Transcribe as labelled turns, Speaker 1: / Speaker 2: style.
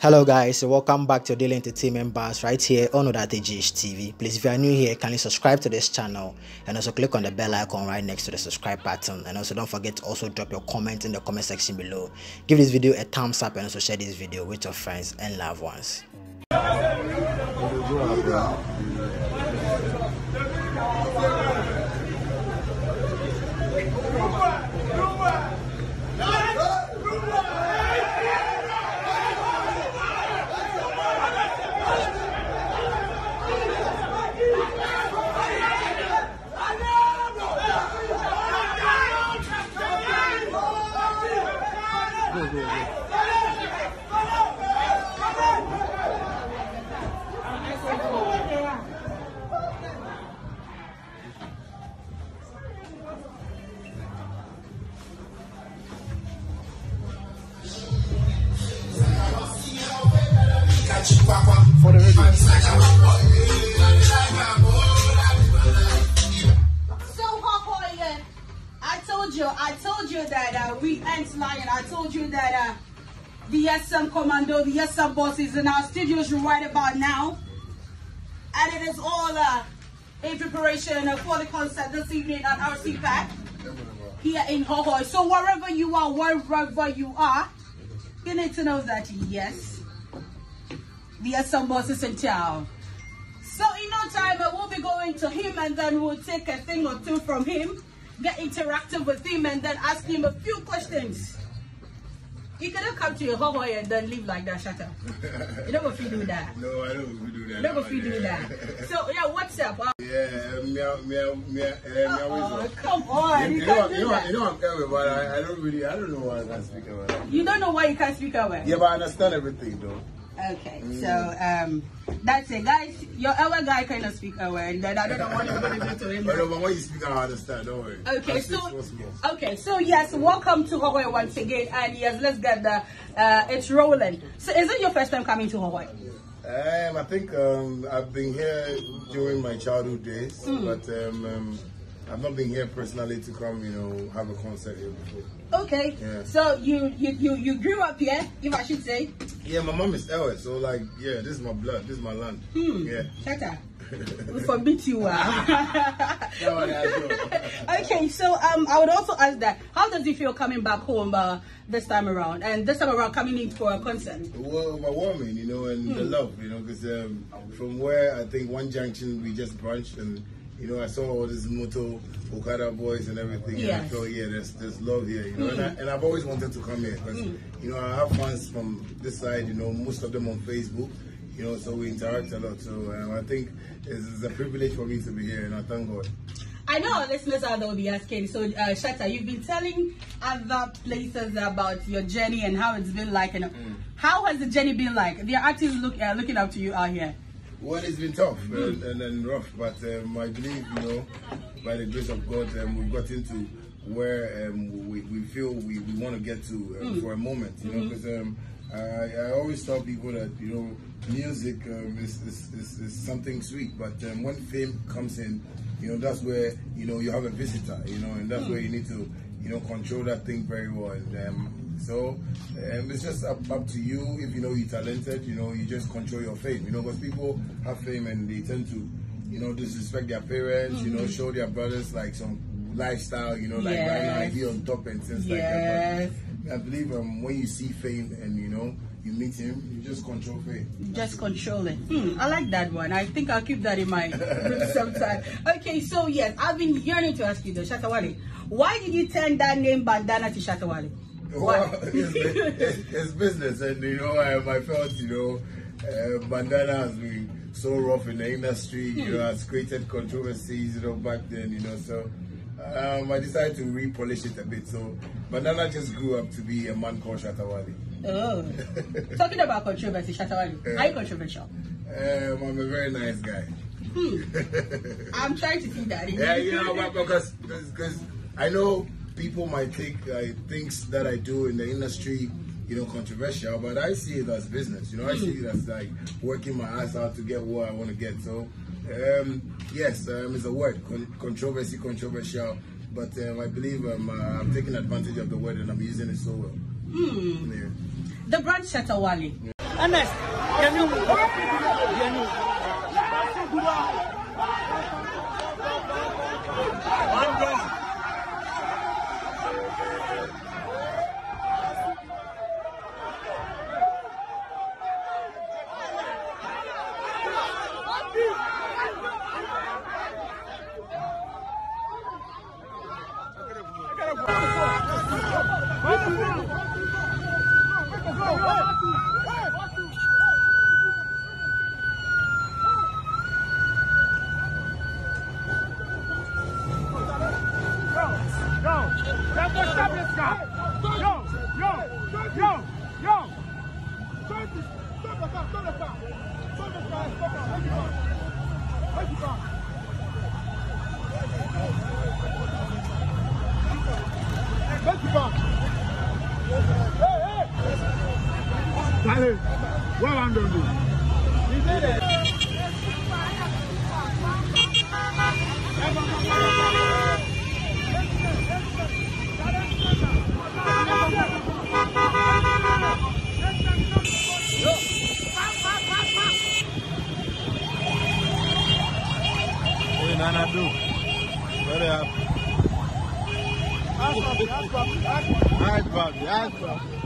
Speaker 1: Hello guys, welcome back to Daily Entertainment Buzz right here on OdarteyGH TV. Please if you are new here, kindly subscribe to this channel and also click on the bell icon right next to the subscribe button and also don't forget to also drop your comment in the comment section below. Give this video a thumbs up and also share this video with your friends and loved ones.
Speaker 2: Uh, we ain't lying. I told you that uh, the SM Commando, the SM boss is in our studios right about now. And it is all uh, in preparation for the concert this evening at RC Pack here in Hohoe. So, wherever you are, wherever you are, you need to know that yes, the SM boss is in town. So in no time, we'll be going to him and then we'll take a thing or two from him, get interactive with him and then ask him a few questions. You cannot come to your home and then leave like that, shut up. You never feel do that.
Speaker 3: No, I don't we do that.
Speaker 2: You never feel do that. So yeah, what's up? Uh,
Speaker 3: Yeah, meow, meow, meow, uh, meow,
Speaker 2: oh, come on, you
Speaker 3: You know, you know,
Speaker 2: that.
Speaker 3: you know, I'm Ewe, but I, I don't really, I don't know why I can't speak about
Speaker 2: You don't know why you can't speak Ewe.
Speaker 3: Yeah, but I understand everything though.
Speaker 2: Okay, so um, that's it, guys. Your other guy cannot speak Ewe, and then I don't know what you're going to do to him.
Speaker 3: But, when you speak, I understand. Don't worry.
Speaker 2: Okay, so
Speaker 3: speak small, small.
Speaker 2: okay, so yes, welcome to Hohoe once again, and yes, let's get the uh, it's rolling. So, is it your first time coming to Hohoe?
Speaker 3: Um, I think um, I've been here during my childhood days,
Speaker 2: Hmm.
Speaker 3: but um, um, I've not been here personally to come, you know, have a concert here before.
Speaker 2: Okay,
Speaker 3: Yeah.
Speaker 2: so you, you you you grew up here, if I should say.
Speaker 3: Yeah, my mom is Ewe, so like, yeah, this is my blood, this is my land.
Speaker 2: Hmm.
Speaker 3: Yeah.
Speaker 2: Shut. We forbid you. Uh.
Speaker 3: No, that's all.
Speaker 2: okay, so um, I would also ask that how does it feel coming back home uh, this time around, and this time around coming in for a concert?
Speaker 3: Well, overwhelming, you know, and the love, you know, because um, from where I think one junction we just branched, and you know, I saw all these moto Okada boys and everything, and I
Speaker 2: Yes.
Speaker 3: felt yeah, there's there's love here, you know, and, I, and I've always wanted to come here because you know I have fans from this side, you know, most of them on Facebook. You know, so we interact a lot. So um, I think it's, it's a privilege for me to be here, and I thank God.
Speaker 2: I know our listeners out there will be asking. So, uh, Shatta, you've been telling other places about your journey and how it's been like. And how has the journey been like? The artists look uh, looking up to you out here.
Speaker 3: Well, it's been tough and, and, and rough, but um, I believe, you know, by the grace of God, um, we've got into where um, we, we feel we, we want to get to um, for a moment, you know, because um, I, I always tell people that, you know, music um, is, is, is, is something sweet, but um, when fame comes in, you know, that's where, you know, you have a visitor, you know, and that's where you need to, you know, control that thing very well. And um, so um, it's just up, up to you. If you know you're talented, you know, you just control your fame, you know, because people have fame and they tend to, you know, disrespect their parents, you know, show their brothers like some lifestyle, you know, like right now,
Speaker 2: Yes.
Speaker 3: he on top and things
Speaker 2: Yes.
Speaker 3: like that. But I believe um, when you see fame and, you know, you meet him, you just control fame.
Speaker 2: Just control it. Hmm, I like that one. I think I'll keep that in mind sometime. Okay, so yes, I've been yearning to ask you though, Shatta Wale. Why did you turn that name bandana to Shatta
Speaker 3: Wale? It's, it's, business, and you know, um, I felt, you know, uh, bandana has been so rough in the industry, you know, has created controversies, you know, back then, you know, so um, I decided to repolish it a bit. So, bandana just grew up to be a man called Shatta Wale.
Speaker 2: Oh. Talking about controversy, Shatta Wale. Are you controversial?
Speaker 3: Um, I'm a very nice guy. Hmm.
Speaker 2: I'm trying to see that.
Speaker 3: Yeah, you know, but because because I know people might think uh, things that I do in the industry, you know, controversial, but I see it as business. You know, I see it as like working my ass out to get what I want to get. So, um, yes, um, it's a word, Con- controversy, controversial. But um, I believe um, uh, I'm taking advantage of the word and I'm using it so well. Mm. Yeah.
Speaker 2: The brand
Speaker 4: Shatta Wale. Yeah. Honest, బాగుంటుంది Nana do. Very happy. Hard body, hard body. Hard body, hard.